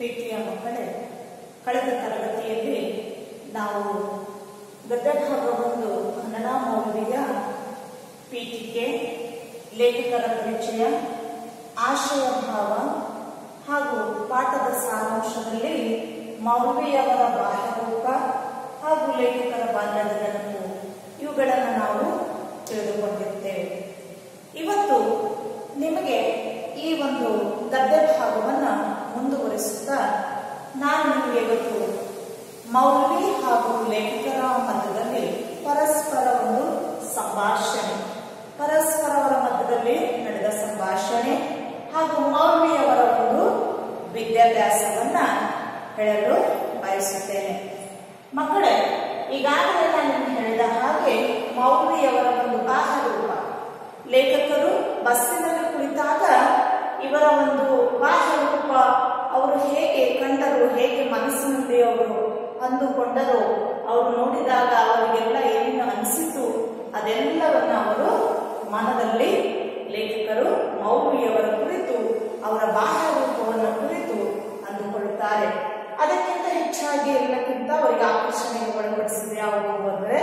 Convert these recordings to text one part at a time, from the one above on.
ಪ್ರೀತಿಯ ಮಕ್ಕಳೇ, ಕಳೆದ ತರಗತಿಯಲ್ಲಿ ನಾವು ಗದಗ ಒಂದು ಕನ್ನಡ ಮೌಲ್ಯ ಪೀಠಿಕೆ ಲೇಖಕರ ಪರಿಚಯ, ಆಶಯ ಭಾವ ಹಾಗೂ ಪಾಠದ ಸಾರಾಂಶದಲ್ಲಿ ಮೌಲ್ವಿಯವರ ಬಾಹ್ಯರೂಪ ಹಾಗೂ ಲೇಖಕರ ಬಾಲ್ಯದ ನೆನಪು ಇವುಗಳನ್ನು ನಾವು ತಿಳಿದುಕೊಂಡಿರ್ತೇವೆ ಇವತ್ತು ನಿಮಗೆ ಈ ಒಂದು ಗದ್ದೆ ಭಾಗವನ್ನು ಮುಂದುವರಿಸುತ್ತಾ, ನಾನು ನಿಮಗೆ ಇವತ್ತು ಮೌಲ್ವಿ ಹಾಗೂ ಲೇಖಕರ ಮಧ್ಯದಲ್ಲಿ ಪರಸ್ಪರ ಒಂದು ಸಂಭಾಷಣೆ. ಪರಸ್ಪರವರ ಮಧ್ಯದಲ್ಲಿ ನಡೆದ ಸಂಭಾಷಣೆ ಹಾಗೂ ಮೌಲ್ವಿಯವರ ಒಂದು ವಿದ್ಯಾಭ್ಯಾಸವನ್ನ ಹೇಳಲು ಬಯಸುತ್ತೇನೆ. ಮಕ್ಕಳೇ, ಈಗಾಗಲೇ ನಾನು ಹೇಳಿದ ಹಾಗೆ ಮೌಲ್ವಿಯವರ ಒಂದು ಬಾಹ್ಯರೂಪ ಲೇಖಕರು ಬಸ್ಸಿನಲ್ಲಿ ಕುಳಿತಾಗ ಇವರ ಒಂದು ಬಾಹ್ಯರೂಪ ಅವರು ಹೇಗೆ ಕಂಡರು, ಹೇಗೆ ಮನಸ್ಸಿನಲ್ಲಿ ಅವರು ಅಂದುಕೊಂಡರು, ಅವರು ನೋಡಿದಾಗ ಅವರಿಗೆಲ್ಲ ಏನೇನು ಅನಿಸಿತು ಅದೆಲ್ಲವನ್ನ ಅವರು ಮನದಲ್ಲಿ ಲೇಖಕರು ಮೌಲ್ವಿಯವರ ಕುರಿತು, ಅವರ ಬಾಹ್ಯ ರೂಪವನ್ನು ಕುರಿತು ಅಂದುಕೊಳ್ಳುತ್ತಾರೆ. ಅದಕ್ಕಿಂತ ಹೆಚ್ಚಾಗಿ ಎಲ್ಲಕ್ಕಿಂತ ಅವರಿಗೆ ಆಕರ್ಷಣೆಯನ್ನು ಒಳಪಡಿಸಿದ ಯಾವುದು ಅಂದರೆ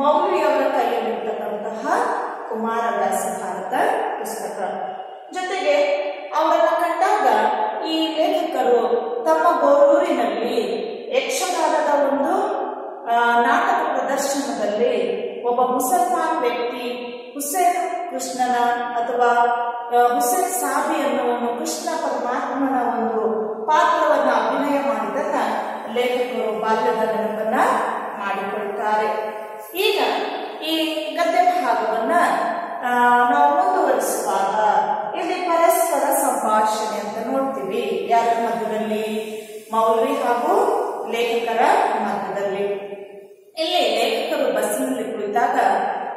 ಮೌಲ್ವಿಯವರ ಕೈಯಲ್ಲಿರ್ತಕ್ಕಂತಹ ಕುಮಾರ ವ್ಯಾಸ ಭಾರತ ಪುಸ್ತಕ. ಜೊತೆಗೆ ಅವರನ್ನು ಕಂಡಾಗ ಈ ಲೇಖಕರು ತಮ್ಮ ಗೋರೂರಿನಲ್ಲಿ ಯಕ್ಷಗಾನದ ಒಂದು ನಾಟಕ ಪ್ರದರ್ಶನದಲ್ಲಿ ಒಬ್ಬ ಮುಸಲ್ಮಾನ್ ವ್ಯಕ್ತಿ ಹುಸೇನ್ ಕೃಷ್ಣನ ಅಥವಾ ಹುಸೇನ್ ಸಾಬಿ ಅನ್ನುವನು ಕೃಷ್ಣ ಪರಮಾತ್ಮನ ಒಂದು ಪಾತ್ರವನ್ನು ಅಭಿನಯ ಮಾಡಿದನ್ನ ಲೇಖಕರು ಬಾಲ್ಯದ ನೆನಪನ್ನ ಮಾಡಿಕೊಳ್ತಾರೆ. ಈಗ ಈ ಗದ್ಯ ಭಾಗವನ್ನ ನಾವು ಮುಂದುವರಿಸುವಾಗ ಇಲ್ಲಿ ಪರಸ್ಪರ ಸಂಭಾಷಣೆ ಅಂತ ನೋಡ್ತೀವಿ. ಯಾರ ಮಧ್ಯದಲ್ಲಿ? ಮೌಲ್ವಿ ಹಾಗೂ ಲೇಖಕರ ಮಧ್ಯದಲ್ಲಿ. ಇಲ್ಲಿ ಲೇಖಕರು ಬಸ್ಸಿನಲ್ಲಿ ಕುಳಿತಾಗ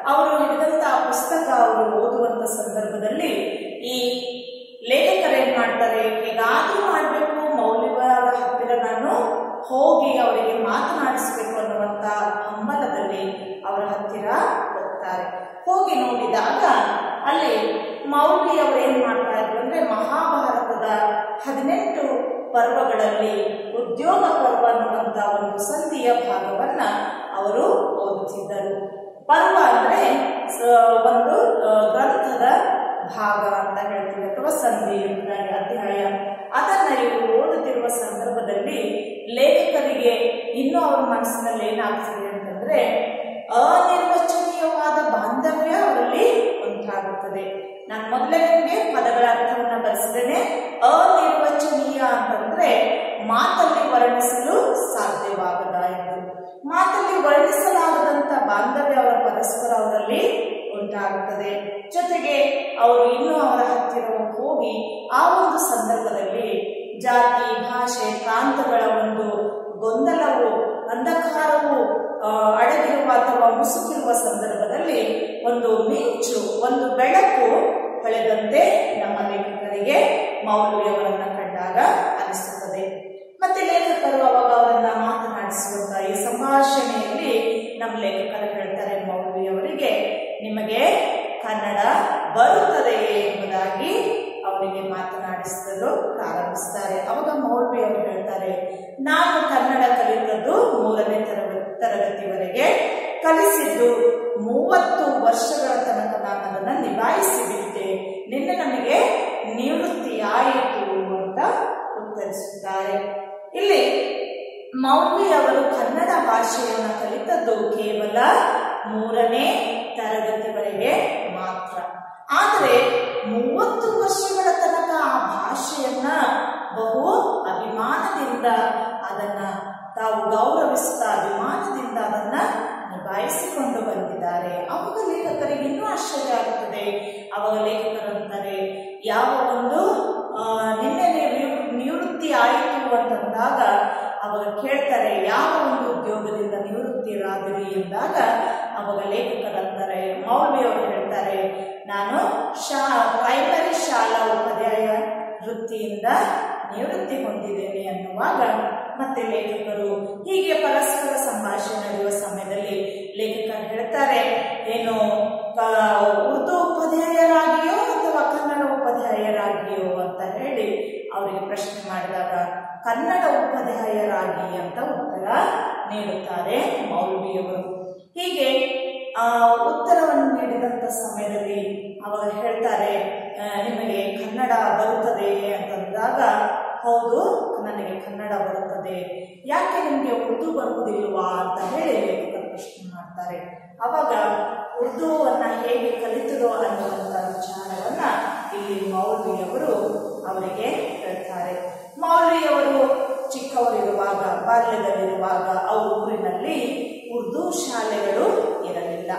ಅವರು ಹಿಡಿದಂತಹ ಪುಸ್ತಕ ಅವರು ಓದುವಂತ ಸಂದರ್ಭದಲ್ಲಿ ಈ ಲೇಖಕರು ಏನ್ ಮಾಡ್ತಾರೆ? ಹೇಗಾದ್ರೂ ಮಾಡಬೇಕು ಮೌಲ್ಯವರ ಹತ್ತಿರ ನಾನು ಹೋಗಿ ಅವರಿಗೆ ಮಾತನಾಡಿಸಬೇಕು ಅನ್ನುವಂತ ಹಂಬಲದಲ್ಲಿ ಅವರ ಹತ್ತಿರ ಹೋಗ್ತಾರೆ. ಹೋಗಿ ನೋಡಿದಾಗ ಅಲ್ಲಿ ಮೌಲ್ವಿ ಅವರು ಏನ್ ಮಾಡ್ತಾ ಹದಿನೆಂಟು ಪರ್ವಗಳಲ್ಲಿ ಉದ್ಯೋಗ ಪರ್ವ ಅನ್ನುವಂತ ಒಂದು ಸಂಧಿಯ ಭಾಗವನ್ನ ಅವರು ಓದುತ್ತಿದ್ದರು. ಪರ್ವ ಅಂದ್ರೆ ಒಂದು ಗ್ರಂಥದ ಭಾಗ ಅಂತ ಹೇಳ್ತೀವಿ ಅಥವಾ ಸಂಧಿ ಅಧ್ಯಾಯ. ಅದನ್ನ ಇವರು ಓದುತ್ತಿರುವ ಸಂದರ್ಭದಲ್ಲಿ ಲೇಖಕರಿಗೆ ಇನ್ನೂ ಅವರ ಮನಸ್ಸಿನಲ್ಲಿ ಏನಾಗ್ತದೆ ಅಂತಂದ್ರೆ, ಅನಿರ್ವಚನೀಯವಾದ ಬಾಂಧವ್ಯ ಅವರಲ್ಲಿ ಉಂಟಾಗುತ್ತದೆ ನಾನು ಮೊದಲೇ ನಿಮಗೆ ಪದಗಳ ಅರ್ಥವನ್ನ ಬರೆಸಿದ್ದೇನೆ. ಅನಿರ್ವಚನೀಯ ಅಂತಂದ್ರೆ ಮಾತಲ್ಲಿ ವರ್ಣಿಸಲು ಸಾಧ್ಯವಾಗದ ಎಂದು. ಮಾತಲ್ಲಿ ವರ್ಣಿಸಲಾಗದಂತ ಬಾಂಧವ್ಯ ಅವರ ಪರಸ್ಪರ ಅವರಲ್ಲಿ ಉಂಟಾಗುತ್ತದೆ. ಜೊತೆಗೆ ಅವರು ಇನ್ನೂ ಅವರ ಹತ್ತಿರ ಹೋಗಿ ಆ ಒಂದು ಸಂದರ್ಭದಲ್ಲಿ ಜಾತಿ, ಭಾಷೆ, ಪ್ರಾಂತಗಳ ಒಂದು ಗೊಂದಲವು, ಅಂಧಕಾರವು ಅಡಗಿರುವ ಅಥವಾ ಮುಸುಕಿರುವ ಸಂದರ್ಭದಲ್ಲಿ ಒಂದು ಮಿಂಚು ಒಂದು ಬೆಳಕು ಕಳೆದಂತೆ ನಮ್ಮ ಲೇಖಕರಿಗೆ ಮೌಲ್ಯವನ್ನು ಕಂಡಾಗ ಅನಿಸುತ್ತದೆ. ಮೂವತ್ತು ವರ್ಷಗಳ ತನಕ ನಾನು ಅದನ್ನು ನಿಭಾಯಿಸಿ ಬಿಟ್ಟೆ ನಿನ್ನೆ ನಮಗೆ ನಿವೃತ್ತಿ ಆಯಿತು ಅಂತ ಉತ್ತರಿಸುತ್ತಾರೆ. ಇಲ್ಲಿ ಮೌಲ್ಯ ಅವರು ಕನ್ನಡ ಭಾಷೆಯನ್ನು ಕಲಿತದ್ದು ಕೇವಲ ಮೂರನೇ ತರಗತಿವರೆಗೆ ಮಾತ್ರ. ಆದರೆ ಮೂವತ್ತು ವರ್ಷಗಳ ತನಕ ಆ ಭಾಷೆಯನ್ನ ಬಹು ಅಭಿಮಾನದಿಂದ ಅದನ್ನ ತಾವು ಅದನ್ನ ನಿಭಾಯಿಸಿಕೊಂಡು ಬಂದಿದ್ದಾರೆ. ಅವಾಗ ಲೇಖಕರಿಗೆ ಇನ್ನೂ ಆಶ್ಚರ್ಯ ಆಗುತ್ತದೆ ಅವಾಗ ಲೇಖಕರು ಅಂತಾರೆ, ಯಾವ ಒಂದು ನಿನ್ನೆ ನೀವು, ನಿವೃತ್ತಿ ಆಯಿತು ಅಂತಂದಾಗ ಅವಾಗ ಕೇಳ್ತಾರೆ, ಯಾವ ಒಂದು ಉದ್ಯೋಗದಿಂದ ನಿವೃತ್ತಿರಾದಿರಿ ಎಂದಾಗ ಅವಾಗ ಲೇಖಕರಂತಾರೆ ಅವರು ಹೇಳ್ತಾರೆ, ನಾನು ಶಾ ಪ್ರೈಮರಿ ಶಾಲಾ ಉಪಾಧ್ಯಾಯ ವೃತ್ತಿಯಿಂದ ನಿವೃತ್ತಿ ಹೊಂದಿದ್ದೇನೆ ಅನ್ನುವಾಗ ಮತ್ತೆ ಲೇಖಕರು ಹೀಗೆ ಪರಸ್ಪರ ಸಂಭಾಷಣೆ ನಡೆಯುವ ಸಮಯದಲ್ಲಿ ಲೇಖಕರು ಹೇಳ್ತಾರೆ, ಏನು ಉರ್ದು ಉಪಾಧ್ಯಾಯರಾಗಿಯೋ ಅಥವಾ ಕನ್ನಡ ಉಪಾಧ್ಯಾಯರಾಗಿಯೋ ಅಂತ ಹೇಳಿ ಅವರಿಗೆ ಪ್ರಶ್ನೆ ಮಾಡಿದಾಗ, ಕನ್ನಡ ಉಪಾಧ್ಯಾಯರಾಗಿ ಅಂತ ಉತ್ತರ ನೀಡುತ್ತಾರೆ ಮೌಲ್ವಿಯವರು. ಹೀಗೆ ಉತ್ತರವನ್ನು ನೀಡಿದಂಥ ಸಮಯದಲ್ಲಿ ಅವರು ಹೇಳ್ತಾರೆ ನಿಮಗೆ ಕನ್ನಡ ಬರುತ್ತದೆ ಅಂತಂದಾಗ ಹೌದು, ನನಗೆ ಕನ್ನಡ ಬರುತ್ತದೆ. ಯಾಕೆ ನಿಮಗೆ ಉರ್ದು ಬರುವುದಿಲ್ವಾ ಅಂತ ಹೇಳಿ ಅವಾಗ ಉರ್ದುವನ್ನ ಹೇಗೆ ಕಲಿತರೋ ಅನ್ನುವಂಥ ವಿಚಾರವನ್ನ ಇಲ್ಲಿ ಮೌಲ್ವಿಯವರು ಅವರಿಗೆ ಹೇಳ್ತಾರೆ. ಮೌಲ್ವಿಯವರು ಚಿಕ್ಕವರಿರುವಾಗ, ಬಾಲ್ಯದಲ್ಲಿರುವಾಗ ಆ ಊರಿನಲ್ಲಿ ಉರ್ದು ಶಾಲೆಗಳು ಇರಲಿಲ್ಲ.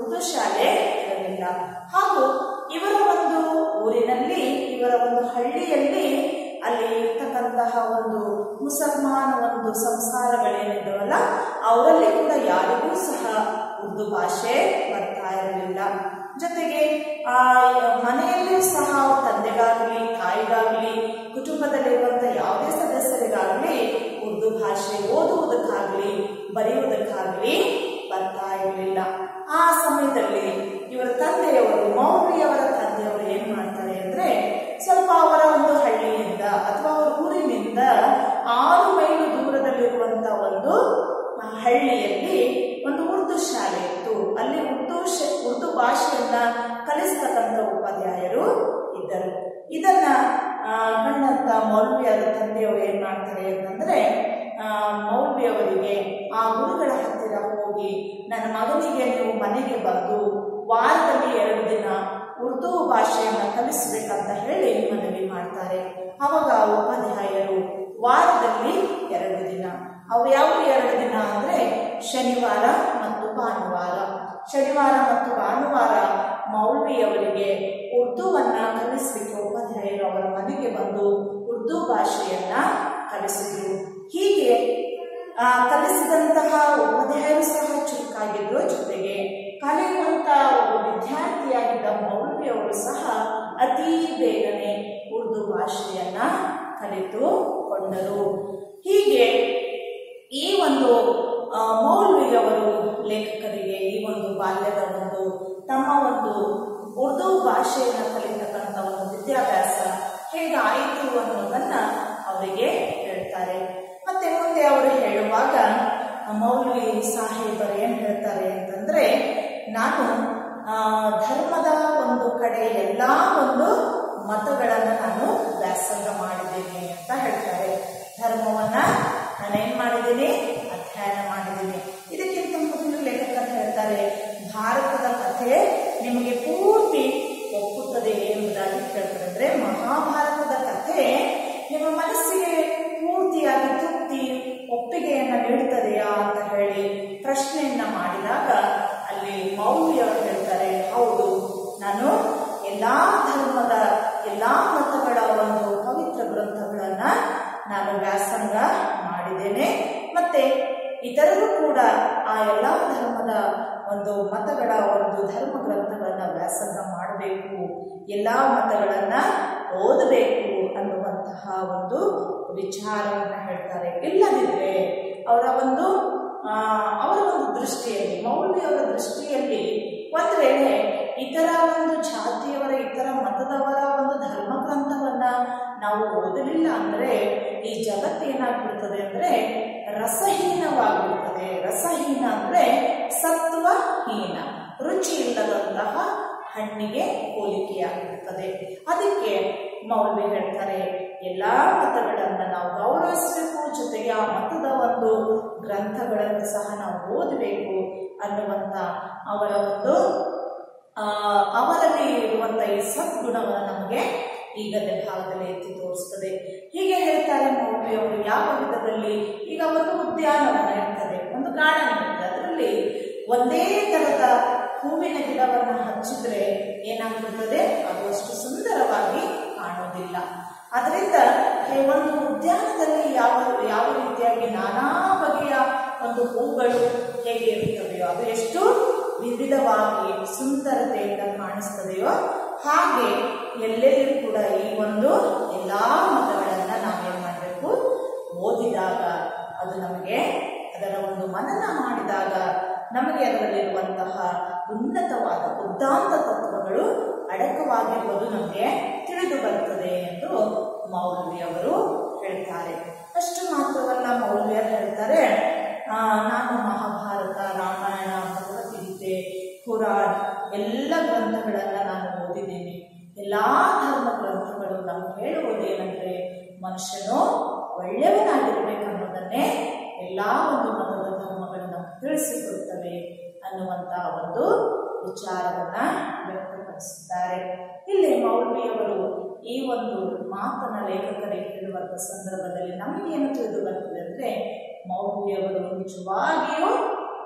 ಉರ್ದು ಶಾಲೆ ಇರಲಿಲ್ಲ. ಹಾಗೂ ಇವರ ಒಂದು ಊರಿನಲ್ಲಿ, ಇವರ ಒಂದು ಹಳ್ಳಿಯಲ್ಲಿ ಅಲ್ಲಿ ಇರ್ತಕ್ಕಂತಹ ಒಂದು ಮುಸಲ್ಮಾನ ಒಂದು ಸಂಸಾರಗಳೇನಿದ್ದವಲ್ಲ, ಅವರಲ್ಲಿ ಕೂಡ ಯಾರಿಗೂ ಸಹ ಉರ್ದು ಭಾಷೆ ಬರ್ತಾ ಇರಲಿಲ್ಲ. ಜೊತೆಗೆ ಆ, ಮನೆಯಲ್ಲಿ ಸಹ ತಂದೆಗಾಗ್ಲಿ, ತಾಯಿಗಾಗಲಿ, ಕುಟುಂಬದಲ್ಲಿರುವಂಥ ಯಾವುದೇ ಸದಸ್ಯರಿಗಾಗಲಿ ಉರ್ದು ಭಾಷೆ ಓದುವುದಕ್ಕಾಗಲಿ, ಬರೆಯುವುದಕ್ಕಾಗಲಿ ಬರ್ತಾ ಇರಲಿಲ್ಲ. ಆ ಸಮಯದಲ್ಲಿ ಇವರ ತಂದೆಯವರು ಮೌರ್ಯವರ ತಂದೆಯವರು ಏನ್ ಮಾಡ್ತಾರೆ ಅಂದ್ರೆ ಸ್ವಲ್ಪ ಅವರ ಒಂದು ಹಳ್ಳಿಯಿಂದ ಅಥವಾ ಅವರ ಊರಿನಿಂದ ಆರು ಮೈಲು ದೂರದಲ್ಲಿರುವಂತ ಒಂದು ಹಳ್ಳಿಯಲ್ಲಿ ಶಾಲೆ ಇತ್ತು ಅಲ್ಲಿ ಉರ್ದು ಉರ್ದು ಭಾಷೆಯನ್ನ ಕಲಿಸ್ತಕ್ಕಂಥ ಉಪಾಧ್ಯಾಯರು ಇದ್ದರು. ಇದನ್ನ ಕಂಡಂತ ಮೌಲ್ವಿಯರ ತಂದೆಯವರು ಏನ್ ಮಾಡ್ತಾರೆ ಅಂತಂದ್ರೆ ಮೌಲ್ವಿಯವರಿಗೆ ಆ ಗುರುಗಳ ಹತ್ತಿರ ಹೋಗಿ, ನನ್ನ ಮಗನಿಗೆ ನೀವು ಮನೆಗೆ ಬಂದು ವಾರದಲ್ಲಿ ಎರಡು ದಿನ ಉರ್ದು ಭಾಷೆಯನ್ನ ಕಲಿಸಬೇಕಂತ ಹೇಳಿ ಮನವಿ ಮಾಡ್ತಾರೆ. ಅವಾಗ ಉಪಾಧ್ಯಾಯರು ವಾರದಲ್ಲಿ ಎರಡು ದಿನ. ಅವು ಯಾವ ಎರಡು ದಿನ ಅಂದ್ರೆ ಶನಿವಾರ ಮತ್ತು ಭಾನುವಾರ ಶನಿವಾರ ಮತ್ತು ಭಾನುವಾರ ಮೌಲ್ವಿಯವರಿಗೆ ಉರ್ದುವನ್ನ ಕಲಿಸಲಿಕ್ಕೆ ಉಪಾಧ್ಯಾಯರು ಅವರ ಮನೆಗೆ ಬಂದು ಉರ್ದು ಭಾಷೆಯನ್ನ ಕಲಿಸಿದರು. ಹೀಗೆ ಕಲಿಸಿದಂತಹ ಉಪಾಧ್ಯಾಯರು ಸಹ ಚುರುಕಾಗಿದ್ರು. ಜೊತೆಗೆ ಕಲಿಯುವಂತ ಒಬ್ಬ ವಿದ್ಯಾರ್ಥಿಯಾಗಿದ್ದ ಮೌಲ್ವಿಯವರು ಸಹ ಅತಿ ಬೇಗನೆ ಉರ್ದು ಭಾಷೆಯನ್ನ ಕಲಿತುಕೊಂಡರು. ಹೀಗೆ ಈ ಒಂದು ಮೌಲ್ವಿಯವರು ಲೇಖಕರಿಗೆ ಈ ಒಂದು ಬಾಲ್ಯದ ಒಂದು ತಮ್ಮ ಒಂದು ಉರ್ದು ಭಾಷೆಯನ್ನು ಕಲಿತಕ್ಕಂಥ ಒಂದು ವಿದ್ಯಾಭ್ಯಾಸ ಹೇಗಾಯಿತು ಅನ್ನೋದನ್ನ ಅವರಿಗೆ ಹೇಳ್ತಾರೆ. ಮತ್ತೆ ಮುಂದೆ ಅವರು ಹೇಳುವಾಗ, ಮೌಲ್ವಿ ಸಾಹೇಬರು ಏನು ಹೇಳ್ತಾರೆ ಅಂತಂದ್ರೆ, ನಾನು ಧರ್ಮದ ಒಂದು ಕಡೆ ಎಲ್ಲ ಒಂದು ಮತಗಳನ್ನು ನಾನು ವ್ಯಾಸಂಗ ಮಾಡಿದ್ದೇನೆ ಅಂತ ಹೇಳ್ತಾರೆ. ಧರ್ಮವನ್ನ ನಾನೇನ್ ಮಾಡಿದ್ದೀನಿ? ಅಧ್ಯಯನ ಮಾಡಿದ್ದೀನಿ. ಇದಕ್ಕಿಂತ ಮೊದಲು ಲೇಖಕರು ಹೇಳ್ತಾರೆ, ಭಾರತದ ಕಥೆ ನಿಮಗೆ ಪೂರ್ತಿ ಒಪ್ಪುತ್ತದೆ ಎಂಬುದಾಗಿ ಕೇಳ್ತಾರೆ ಮಹಾಭಾರತದ ಕಥೆ ನಿಮ್ಮ ಮನಸ್ಸಿಗೆ ಪೂರ್ತಿಯಾಗಿ ತೃಪ್ತಿ, ಒಪ್ಪಿಗೆಯನ್ನ ನೀಡುತ್ತದೆಯಾ ಅಂತ ಹೇಳಿ ಪ್ರಶ್ನೆಯನ್ನ ಮಾಡಿದಾಗ ಅಲ್ಲಿ ಮೌಲ್ಯವರು ಹೇಳ್ತಾರೆ, ಹೌದು, ನಾನು ಎಲ್ಲಾ ಧರ್ಮದ, ಎಲ್ಲಾ ಮತಗಳ ಒಂದು ಪವಿತ್ರ ಗ್ರಂಥಗಳನ್ನ ನಾನು ವ್ಯಾಸಂಗ ಮಾಡಿದ್ದೇನೆ. ಮತ್ತೆ ಇತರರು ಕೂಡ ಆ ಎಲ್ಲ ಧರ್ಮದ ಒಂದು ಮತಗಳ ಒಂದು ಧರ್ಮ ಗ್ರಂಥಗಳನ್ನು ವ್ಯಾಸಂಗ ಮಾಡಬೇಕು, ಎಲ್ಲ ಮತಗಳನ್ನು ಓದಬೇಕು ಅನ್ನುವಂತಹ ಒಂದು ವಿಚಾರವನ್ನು ಹೇಳ್ತಾರೆ. ಇಲ್ಲದಿದ್ದರೆ ಅವರ ಒಂದು ಅವರ ಒಂದು ದೃಷ್ಟಿಯಲ್ಲಿ, ಮೌಲ್ಯವರ ದೃಷ್ಟಿಯಲ್ಲಿ ಒಂದು ವೇಳೆ ಇತರ ಒಂದು ಜಾತಿಯವರ, ಇತರ ಮತದವರ ಒಂದು ಧರ್ಮ ಗ್ರಂಥವನ್ನು ನಾವು ಓದಲಿಲ್ಲ ಅಂದ್ರೆ ಈ ಜಗತ್ತು ಏನಾಗ್ಬಿಡ್ತದೆ ಅಂದ್ರೆ ರಸಹೀನವಾಗಿರ್ತದೆ ರಸಹೀನ ಅಂದ್ರೆ ಸತ್ವಹೀನ. ರುಚಿ ಇಲ್ಲದಂತಹ ಹಣ್ಣಿಗೆ ಹೋಲಿಕೆಯಾಗಿರುತ್ತದೆ. ಅದಕ್ಕೆ ಮೌಲ್ವಿ ಹೇಳ್ತಾರೆ, ಎಲ್ಲಾ ಮತಗಳನ್ನ ನಾವು ಗೌರವಿಸಬೇಕು, ಜೊತೆಗೆ ಆ ಮತದ ಒಂದು ಗ್ರಂಥಗಳನ್ನು ಸಹ ನಾವು ಓದಬೇಕು ಅನ್ನುವಂತ ಅವರ ಒಂದು ಅವರಲ್ಲಿ ಇರುವಂತ ಈ ಸದ್ಗುಣವನ್ನು ನಮಗೆ ಈ ಗದ್ಯ ಭಾಗದಲ್ಲಿ ಎತ್ತಿ ತೋರಿಸ್ತದೆ. ಹೀಗೆ ಹೇಳ್ತಾರೆ ಮೌಲ್ಯ ಅವರು, ಯಾವ ವಿಧದಲ್ಲಿ ಈಗ ಒಂದು ಉದ್ಯಾನವನ ಇರ್ತದೆ, ಒಂದು ಗಾರ್ಡನ್ ಇರ್ತದೆ. ಅದರಲ್ಲಿ ಒಂದೇ ತರದ ಹೂವಿನ ಗಿಡವನ್ನು ಹಚ್ಚಿದ್ರೆ ಏನಾಗ್ತದೆ ಅದು ಅಷ್ಟು ಸುಂದರವಾಗಿ ಕಾಣೋದಿಲ್ಲ ಅದರಿಂದ ಒಂದು ಉದ್ಯಾನದಲ್ಲಿ ಯಾವ ಯಾವ ರೀತಿಯಾಗಿ ನಾನಾ ಬಗೆಯ ಒಂದು ಹೂಗಳು ಹೇಗೆ ಇರುತ್ತವೆಯೋ, ಅದು ಎಷ್ಟು ವಿವಿಧವಾಗಿ ಸುಂದರತೆಯಿಂದ ಕಾಣಿಸ್ತದೆಯೋ ಹಾಗೆ ಎಲ್ಲೆಲ್ಲೂ ಕೂಡ ಈ ಒಂದು ಎಲ್ಲ ಮತಗಳನ್ನ ನಾವೇನ್ ಮಾಡಬೇಕು? ಓದಿದಾಗ ಅದು ನಮಗೆ ಅದರ ಒಂದು ಮನನ ಮಾಡಿದಾಗ ನಮಗೆ ಅದರಲ್ಲಿರುವಂತಹ ಉನ್ನತವಾದ ಉದ್ದಾಂತ ತತ್ವಗಳು ಅಡಕವಾಗಿರುವುದು ನಮಗೆ ತಿಳಿದು ಬರುತ್ತದೆ ಎಂದು ಮೌಲ್ವಿ ಅವರು ಹೇಳ್ತಾರೆ. ಅಷ್ಟು ಮಾತ್ರವಲ್ಲ ಮೌಲ್ವಿಯರು ಹೇಳ್ತಾರೆ ನಾನು ಮಹಾಭಾರತ, ರಾಮಾಯಣ, ಭಗವದ್ಗೀತೆ ಪುರಾಣ ಎಲ್ಲ ಗ್ರಂಥಗಳನ್ನು ನಾನು ಓದಿದ್ದೀನಿ. ಎಲ್ಲ ಧರ್ಮ ಗ್ರಂಥಗಳು ನಾವು ಹೇಳುವುದೇನೆಂದರೆ ಮನುಷ್ಯನು ಒಳ್ಳೆಯವನಾಗಿರಬೇಕು ಅನ್ನೋದನ್ನೇ ಎಲ್ಲ ಒಂದು ಮತದ ಧರ್ಮಗಳು ನಮಗೆ ತಿಳಿಸಿಕೊಡುತ್ತವೆ ಅನ್ನುವಂತಹ ಒಂದು ವಿಚಾರವನ್ನು ವ್ಯಕ್ತಪಡಿಸುತ್ತಾರೆ ಇಲ್ಲಿ ಮೌಲ್ವಿಯವರು ಈ ಒಂದು ಮಾತನ್ನು ಲೇಖಕರಿಗೆ ಹೇಳುವಂಥ ಸಂದರ್ಭದಲ್ಲಿ ನಮಗೇನು ತಿಳಿದು ಬರ್ತದೆ ಅಂದರೆ, ಮೌಲ್ವಿಯವರು ನಿಜವಾಗಿಯೂ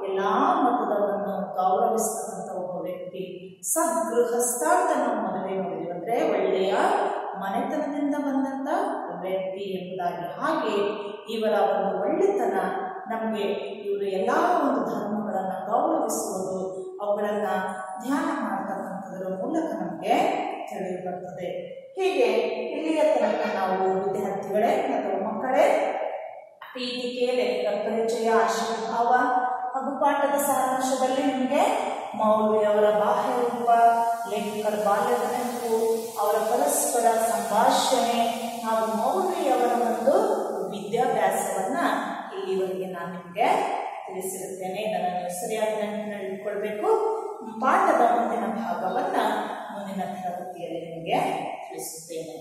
ಎಲ್ಲ ಮತದವನ್ನು ಗೌರವಿಸ್ತಕ್ಕಂಥ ವ್ಯಕ್ತಿ ಸದ್ಗೃಹಸ್ಥ ನಾವು ಅಂದರೆ ಒಳ್ಳೆಯ ಮನೆತನದಿಂದ ಬಂದಂಥ ವ್ಯಕ್ತಿ ಎಂಬುದಾಗಿ. ಹಾಗೆ ಇವರ ಒಂದು ಒಳ್ಳೆತನ ನಮಗೆ ಇವರು ಎಲ್ಲ ಒಂದು ಧರ್ಮಗಳನ್ನು ಗೌರವಿಸುವುದು ಅವುಗಳನ್ನು ಧ್ಯಾನ ಮಾಡ್ತಕ್ಕಂಥದ್ರ ಮೂಲಕ ನಮಗೆ ತಿಳಿದು ಬರ್ತದೆ. ಹೀಗೆ ಇಲ್ಲಿಯ ತನಕ ನಾವು ವಿದ್ಯಾರ್ಥಿಗಳೇ ಮತ್ತು ಮಕ್ಕಳೇ ಪ್ರೀತಿ ಲೇಖಕ ಪರಿಚಯ ಆಶೀರ್ಭಾವ ಹಾಗೂ ಪಾಠದ ಸಾರಾಂಶದಲ್ಲಿ ನಿಮಗೆ ಮೌಲ್ಯವರ ಬಾಹ್ಯ ರೂಪ ಲೇಖಕರ ಬಾಲ್ಯದ ನೆನಪು ಅವರ ಪರಸ್ಪರ ಸಂಭಾಷಣೆ, ಹಾಗೂ ಮೌಲ್ಯವರ ಒಂದು ವಿದ್ಯಾಭ್ಯಾಸವನ್ನ ಇಲ್ಲಿವರೆಗೆ ನಾನು ನಿಮಗೆ ತಿಳಿಸಿರುತ್ತೇನೆ. ಇದನ್ನು ನೀವು ಸರಿಯಾಗಿ ನೆನಪಿನಲ್ಲಿ ಇಟ್ಕೊಳ್ಬೇಕು ಪಾಠದ ಮುಂದಿನ ಭಾಗವನ್ನ ಮುಂದಿನ ತರಗತಿಯಲ್ಲಿ ನಿಮಗೆ ತಿಳಿಸುತ್ತೇನೆ.